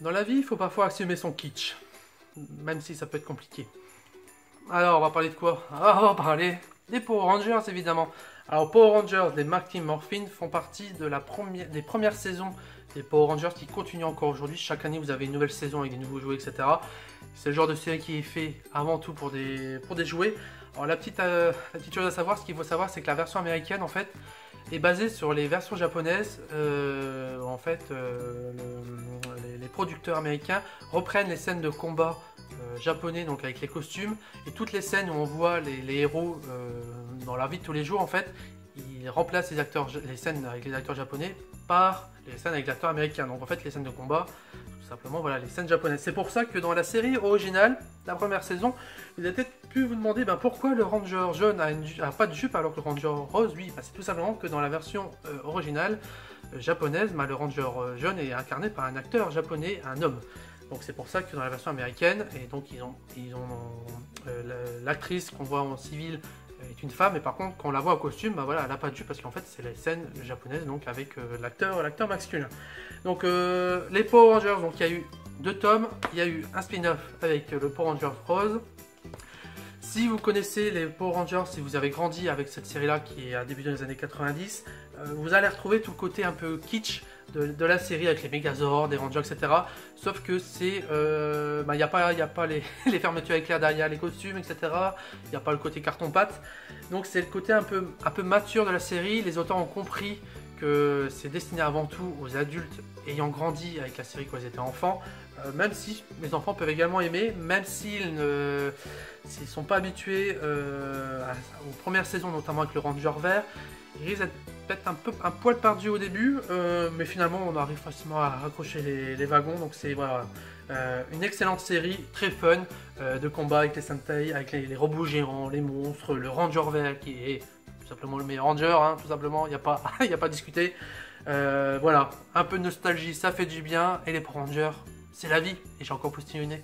Dans la vie, il faut parfois assumer son kitsch, même si ça peut être compliqué. Alors, on va parler de quoi? Ah, On va parler des Power Rangers, évidemment. Alors, Power Rangers, les Martin Morphin font partie de la des premières saisons des Power Rangers qui continuent encore aujourd'hui. Chaque année, vous avez une nouvelle saison avec des nouveaux jouets, etc. C'est le genre de série qui est fait avant tout pour des, pour des jouets. Alors, la petite, euh, la petite chose à savoir, ce qu'il faut savoir, c'est que la version américaine, en fait, est basée sur les versions japonaises. Euh, en fait, euh, les, producteurs américains reprennent les scènes de combat euh, japonais, donc avec les costumes, et toutes les scènes où on voit les, héros dans la vie de tous les jours, en fait, ils remplacent les, acteurs, les scènes avec les acteurs japonais par les scènes avec les acteurs américains. Donc en fait, les scènes de combat, simplement, voilà, les scènes japonaises. C'est pour ça que dans la série originale, la première saison, vous avez peut-être pu vous demander ben, pourquoi le Ranger jaune a, pas de jupe alors que le Ranger rose, lui, c'est tout simplement que dans la version euh, originale euh, japonaise, ben, le Ranger euh, jaune est incarné par un acteur japonais, un homme. Donc c'est pour ça que dans la version américaine, et donc ils ont, ils ont l'actrice qu'on voit en civil est une femme, et par contre, quand on la voit en costume, bah voilà, elle n'a pas de jupe parce qu'en fait, c'est la scène japonaise, donc avec euh, l'acteur, l'acteur masculin. Donc, euh, les Power Rangers, donc il y a eu deux tomes, il y a eu un spin-off avec le Power Rangers Rose. Si vous connaissez les Power Rangers, si vous avez grandi avec cette série-là qui est à début des années 90, euh, vous allez retrouver tout le côté un peu kitsch de, la série avec les Megazords, des Rangers, etc. Sauf que c'est. Il n'y a pas, y a pas les, fermetures éclairs derrière les costumes, etc. Il n'y a pas le côté carton-pâte. Donc c'est le côté un peu, un peu mature de la série. Les auteurs ont compris que c'est destiné avant tout aux adultes ayant grandi avec la série quand ils étaient enfants. Euh, même si les enfants peuvent également aimer, même s'ils ne sont pas habitués euh, aux premières saisons, notamment avec le Ranger vert, ils risquent d'être un, peu, un poil perdu au début, euh, mais finalement on arrive facilement à raccrocher les, wagons. Donc c'est voilà, euh, une excellente série, très fun, euh, de combat avec les Sentai, avec les, robots géants, les monstres, le Ranger vert qui est tout simplement le meilleur Ranger, hein, tout simplement, il n'y a, pas, a pas à discuter. voilà, un peu de nostalgie, ça fait du bien, et les Rangers, c'est la vie, et j'ai encore postillonné.